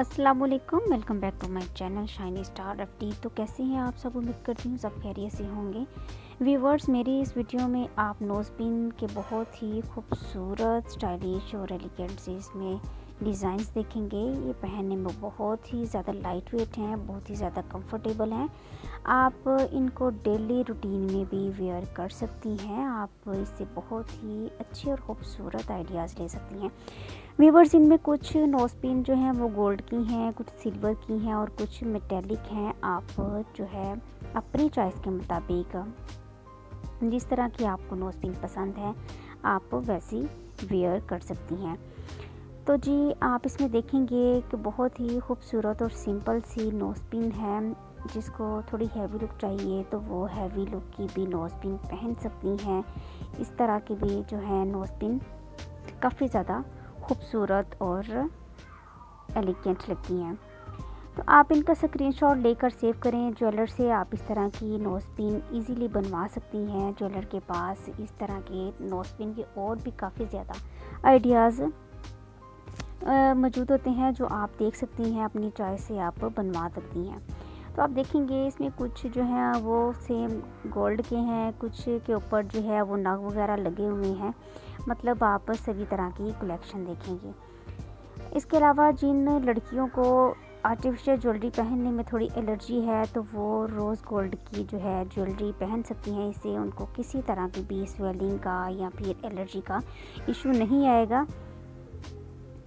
अस्सलाम वालेकुम, welcome back to my channel shiny star F तो कैसे हैं आप सब? उम्मीद करती हूँ सब खैरियत से होंगे। व्यूवर्स, मेरी इस वीडियो में आप नोज़ पिन के बहुत ही खूबसूरत, स्टाइलिश और एलिगेंट से इसमें डिज़ाइंस देखेंगे। ये पहनने में बहुत ही ज़्यादा लाइट वेट हैं, बहुत ही ज़्यादा कंफर्टेबल हैं। आप इनको डेली रूटीन में भी वेयर कर सकती हैं। आप इससे बहुत ही अच्छे और ख़ूबसूरत आइडियाज़ ले सकती हैं। वीवर्स इनमें कुछ नोज़ पिन जो हैं, वो गोल्ड की हैं, कुछ सिल्वर की हैं और कुछ मेटेलिक हैं। आप जो है, अपनी चॉइस के मुताबिक जिस तरह की आपको नोज़ पिन पसंद है, आप वैसी वेयर कर सकती हैं। तो जी, आप इसमें देखेंगे कि बहुत ही खूबसूरत और सिंपल सी नोज़ पिन है, जिसको थोड़ी हैवी लुक चाहिए तो वो हैवी लुक की भी नोज़ पिन पहन सकती हैं। इस तरह की भी जो है नोज़ पिन काफ़ी ज़्यादा खूबसूरत और एलिगेंट लगती हैं। तो आप इनका स्क्रीनशॉट लेकर सेव करें। ज्वेलर से आप इस तरह की नोज़ पिन बनवा सकती हैं। ज्वेलर के पास इस तरह के नोज़ पिन के और भी काफ़ी ज़्यादा आइडियाज़ मौजूद होते हैं, जो आप देख सकती हैं, अपनी चॉइस से आप बनवा सकती हैं। तो आप देखेंगे, इसमें कुछ जो है, वो सेम गोल्ड के हैं, कुछ के ऊपर जो है, वो नग वगैरह लगे हुए हैं। मतलब आप सभी तरह की कलेक्शन देखेंगे। इसके अलावा जिन लड़कियों को आर्टिफिशियल ज्वेलरी पहनने में थोड़ी एलर्जी है तो वो रोज़ गोल्ड की जो है ज्वेलरी पहन सकती हैं। इससे उनको किसी तरह की भी स्वेलिंग का या फिर एलर्जी का इशू नहीं आएगा।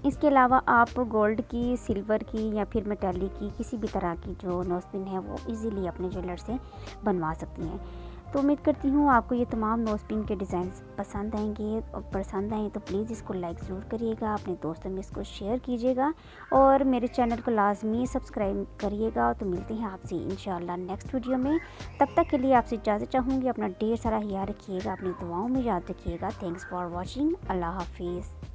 इसके अलावा आप गोल्ड की, सिल्वर की या फिर मेटालिक की, किसी भी तरह की जो नोस्पिन है, वो इजीली अपने ज्वेलर से बनवा सकती हैं। तो उम्मीद करती हूँ आपको ये तमाम नोस्पिन के डिज़ाइन पसंद आएँगे। और पसंद आए तो प्लीज़ इसको लाइक ज़रूर करिएगा, अपने दोस्तों में इसको शेयर कीजिएगा और मेरे चैनल को लाजमी सब्सक्राइब करिएगा। तो मिलते हैं आपसे इन नेक्स्ट वीडियो में। तब तक के लिए आपसे इजाज़त चाहूँगी, अपना ढेर सारा याद रखिएगा, अपनी दुआओं में याद रखिएगा। थैंक्स फॉर वॉचिंग अल्लाह हाफिज़।